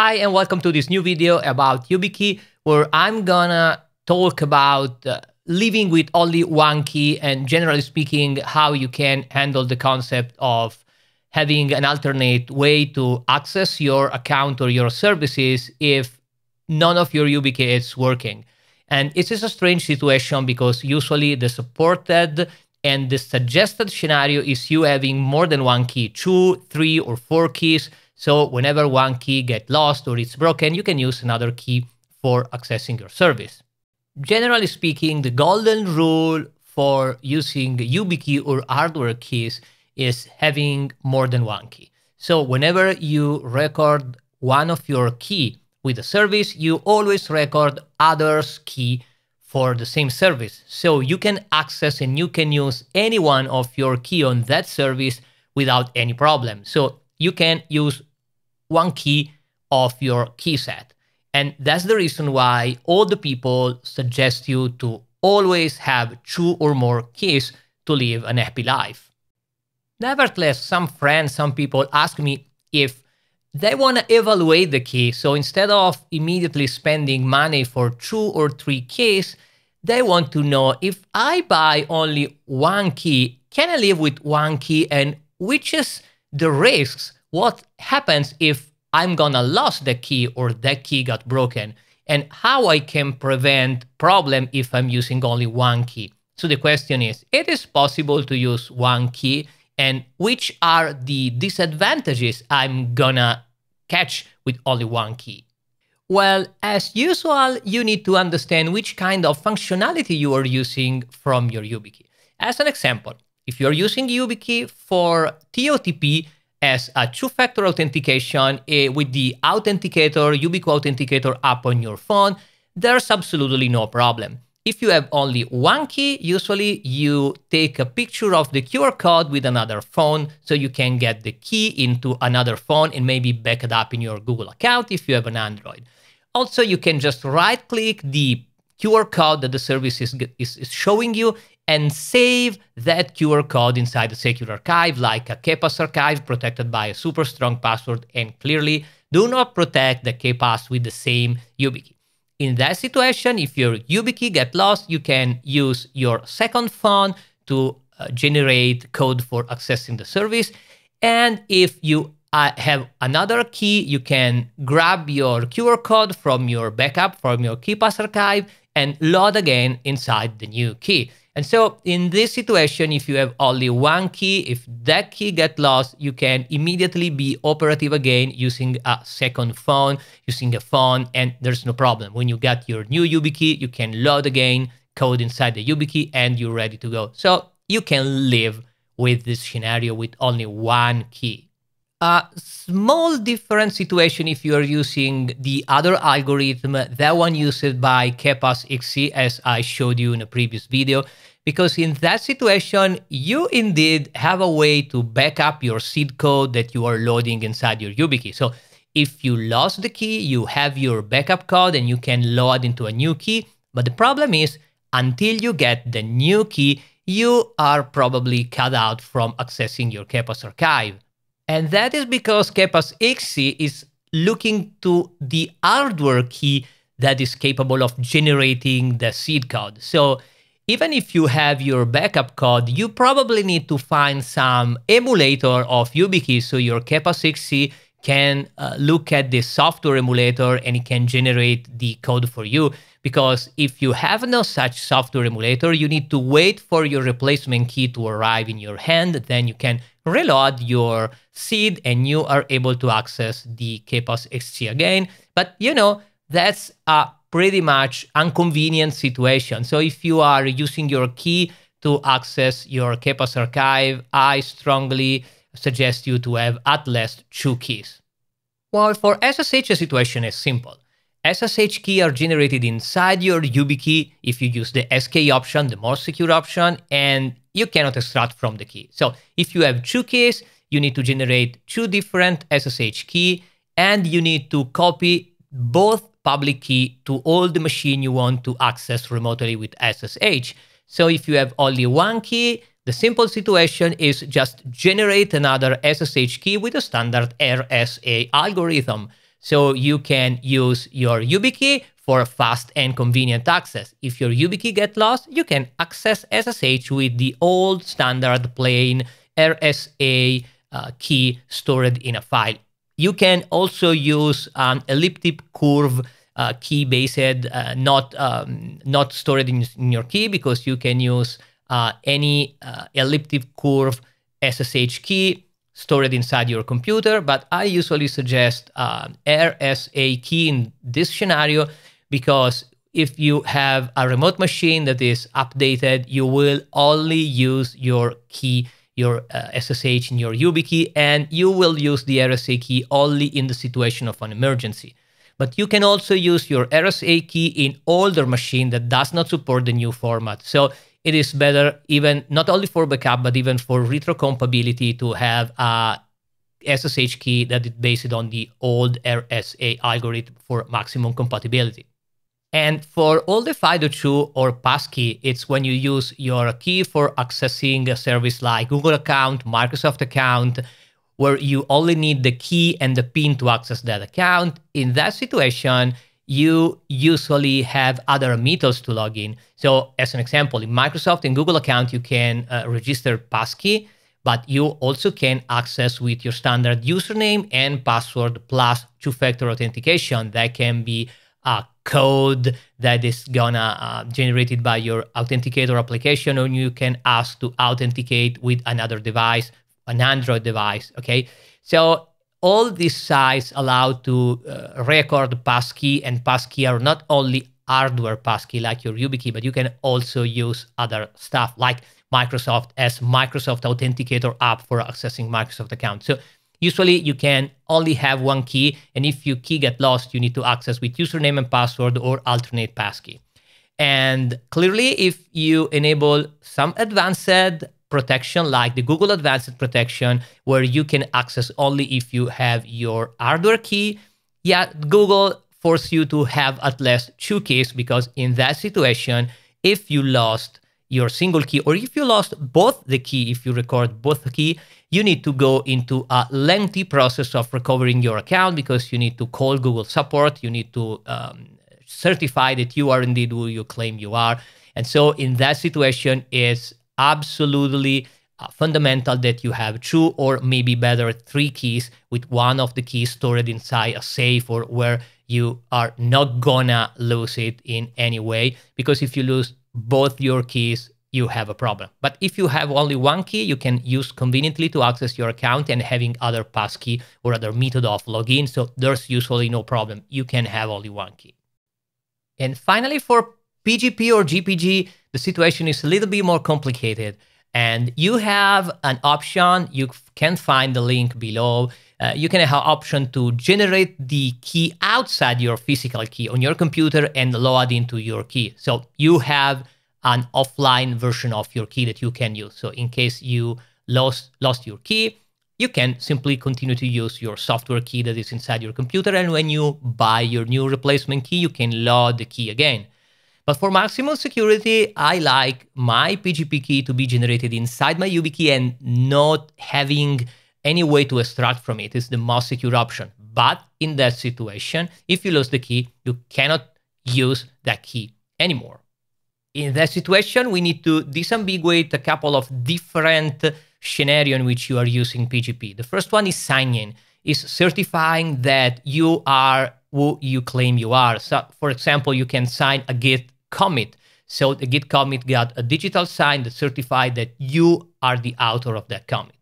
Hi and welcome to this new video about YubiKey where I'm gonna talk about uh, living with only one key and generally speaking how you can handle the concept of having an alternate way to access your account or your services if none of your YubiKey is working. And it is a strange situation because usually the supported and the suggested scenario is you having more than one key, two, three, or four keys so whenever one key gets lost or it's broken, you can use another key for accessing your service. Generally speaking, the golden rule for using YubiKey or hardware keys is having more than one key. So whenever you record one of your key with a service, you always record others key for the same service. So you can access and you can use any one of your key on that service without any problem. So you can use one key of your key set. And that's the reason why all the people suggest you to always have two or more keys to live an happy life. Nevertheless, some friends, some people ask me if they want to evaluate the key. So instead of immediately spending money for two or three keys, they want to know if I buy only one key, can I live with one key and which is the risks what happens if I'm gonna lose the key or that key got broken and how I can prevent problem if I'm using only one key. So the question is, it is possible to use one key and which are the disadvantages I'm gonna catch with only one key? Well, as usual, you need to understand which kind of functionality you are using from your YubiKey. As an example, if you're using YubiKey for TOTP, as a two-factor authentication uh, with the Authenticator, Yubico Authenticator app on your phone, there's absolutely no problem. If you have only one key, usually you take a picture of the QR code with another phone so you can get the key into another phone and maybe back it up in your Google account if you have an Android. Also, you can just right click the QR code that the service is, is, is showing you and save that QR code inside a secure archive like a KeePass archive protected by a super strong password and clearly do not protect the KeePass with the same YubiKey. In that situation, if your YubiKey get lost, you can use your second phone to uh, generate code for accessing the service. And if you uh, have another key, you can grab your QR code from your backup, from your KeePass archive, and load again inside the new key. And so in this situation, if you have only one key, if that key get lost, you can immediately be operative again using a second phone, using a phone, and there's no problem. When you get your new YubiKey, you can load again, code inside the YubiKey, and you're ready to go. So you can live with this scenario with only one key. A small different situation if you are using the other algorithm, that one used by KeePass XC as I showed you in a previous video, because in that situation, you indeed have a way to back up your seed code that you are loading inside your YubiKey. So if you lost the key, you have your backup code and you can load into a new key. But the problem is, until you get the new key, you are probably cut out from accessing your KeePass archive. And that is because KeePass XC is looking to the hardware key that is capable of generating the seed code. So even if you have your backup code, you probably need to find some emulator of YubiKey so your KeePass XC can uh, look at the software emulator and it can generate the code for you. Because if you have no such software emulator, you need to wait for your replacement key to arrive in your hand. Then you can reload your seed and you are able to access the KeePass XC again. But you know, that's a pretty much inconvenient situation. So if you are using your key to access your KeePass archive, I strongly suggest you to have at least two keys. Well, for SSH, the situation is simple. SSH key are generated inside your YubiKey if you use the SK option, the more secure option, and you cannot extract from the key. So if you have two keys, you need to generate two different SSH key, and you need to copy both public key to all the machine you want to access remotely with SSH. So if you have only one key, the simple situation is just generate another SSH key with a standard RSA algorithm. So you can use your YubiKey for fast and convenient access. If your YubiKey get lost, you can access SSH with the old standard plain RSA uh, key stored in a file. You can also use an elliptic curve uh, key based, uh, not um, not stored in, in, your key because you can use uh, any uh, elliptic curve SSH key stored inside your computer. But I usually suggest uh, RSA key in this scenario because if you have a remote machine that is updated, you will only use your key, your uh, SSH in your YubiKey, and you will use the RSA key only in the situation of an emergency. But you can also use your RSA key in older machine that does not support the new format. So it is better even not only for backup, but even for retrocompatibility to have a SSH key that is based on the old RSA algorithm for maximum compatibility. And for all the FIDO2 or passkey, it's when you use your key for accessing a service like Google account, Microsoft account, where you only need the key and the PIN to access that account. In that situation, you usually have other methods to log in. So as an example, in Microsoft and Google account, you can uh, register passkey, but you also can access with your standard username and password plus two-factor authentication. That can be a code that is gonna uh, generated by your authenticator application, or you can ask to authenticate with another device, an Android device. Okay, so all these sites allow to uh, record passkey, and passkey are not only hardware passkey like your YubiKey, but you can also use other stuff like Microsoft as Microsoft Authenticator app for accessing Microsoft account. So Usually you can only have one key, and if your key get lost, you need to access with username and password or alternate passkey. And clearly, if you enable some advanced protection like the Google Advanced Protection, where you can access only if you have your hardware key, yeah, Google force you to have at least two keys because in that situation, if you lost your single key or if you lost both the key, if you record both the key, you need to go into a lengthy process of recovering your account because you need to call Google support. You need to um, certify that you are indeed who you claim you are. And so in that situation, it's absolutely uh, fundamental that you have two or maybe better three keys with one of the keys stored inside a safe or where you are not gonna lose it in any way because if you lose both your keys you have a problem. But if you have only one key, you can use conveniently to access your account and having other passkey or other method of login. So there's usually no problem. You can have only one key. And finally, for PGP or GPG, the situation is a little bit more complicated. And you have an option, you can find the link below. Uh, you can have option to generate the key outside your physical key on your computer and load into your key. So you have an offline version of your key that you can use. So in case you lost lost your key, you can simply continue to use your software key that is inside your computer. And when you buy your new replacement key, you can load the key again. But for maximum security, I like my PGP key to be generated inside my YubiKey and not having any way to extract from. It's the most secure option. But in that situation, if you lose the key, you cannot use that key anymore in that situation, we need to disambiguate a couple of different scenario in which you are using PGP. The first one is signing, is certifying that you are who you claim you are. So, for example, you can sign a Git commit. So the Git commit got a digital sign that certified that you are the author of that commit.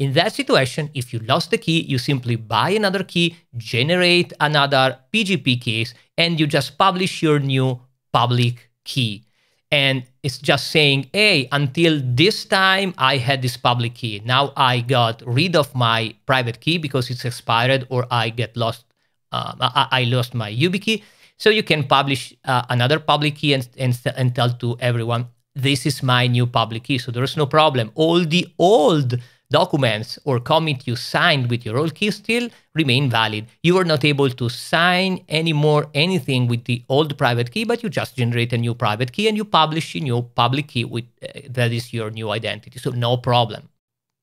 In that situation, if you lost the key, you simply buy another key, generate another PGP keys, and you just publish your new public key and it's just saying, hey, until this time I had this public key. Now I got rid of my private key because it's expired or I get lost, um, I, I, lost my YubiKey. So you can publish uh, another public key and, and, and tell to everyone, this is my new public key. So there's no problem. All the old documents or commit you signed with your old key still remain valid. You are not able to sign anymore anything with the old private key, but you just generate a new private key and you publish a new public key with uh, that is your new identity. So no problem.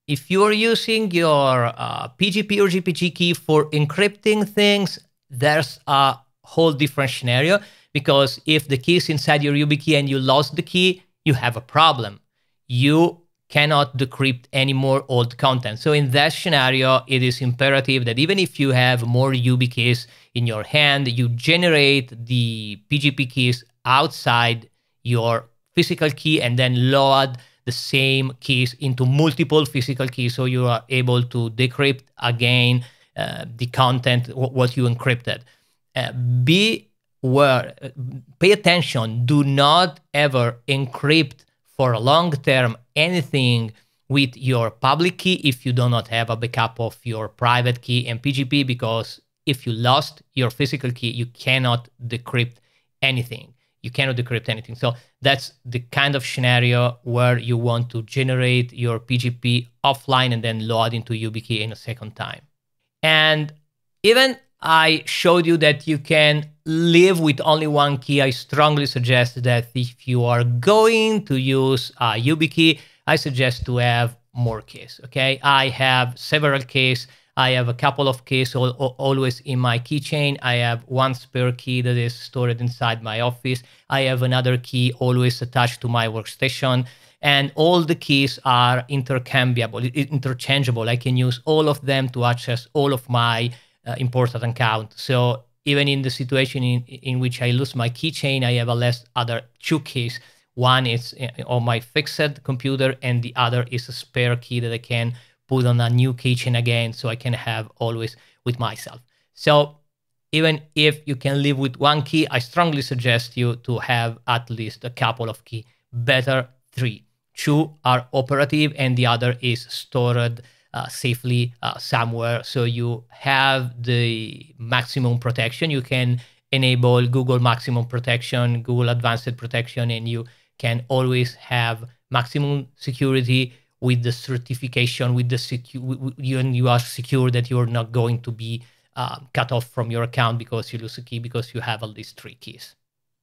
If you're using your uh, PGP or GPG key for encrypting things, there's a whole different scenario because if the key is inside your YubiKey and you lost the key, you have a problem. You cannot decrypt any more old content. So in that scenario, it is imperative that even if you have more YubiKeys in your hand, you generate the PGP keys outside your physical key and then load the same keys into multiple physical keys so you are able to decrypt again uh, the content what you encrypted uh, be aware pay attention do not ever encrypt for a long term anything with your public key if you do not have a backup of your private key and pgp because if you lost your physical key you cannot decrypt anything you cannot decrypt anything. So that's the kind of scenario where you want to generate your PGP offline and then load into YubiKey in a second time. And even I showed you that you can live with only one key. I strongly suggest that if you are going to use a YubiKey, I suggest to have more keys. Okay, I have several keys I have a couple of keys all, always in my keychain. I have one spare key that is stored inside my office. I have another key always attached to my workstation. And all the keys are intercambiable, interchangeable. I can use all of them to access all of my uh, important accounts. So even in the situation in, in which I lose my keychain, I have at least other two keys. One is uh, on my fixed computer, and the other is a spare key that I can put on a new keychain again so I can have always with myself. So even if you can live with one key, I strongly suggest you to have at least a couple of key, better three. Two are operative and the other is stored safely uh, somewhere. So you have the maximum protection. You can enable Google maximum protection, Google advanced protection, and you can always have maximum security with the certification, with the secu- you, and you are secure that you're not going to be uh, cut off from your account because you lose a key because you have all these three keys.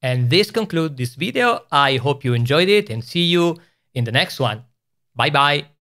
And this concludes this video. I hope you enjoyed it and see you in the next one. Bye bye.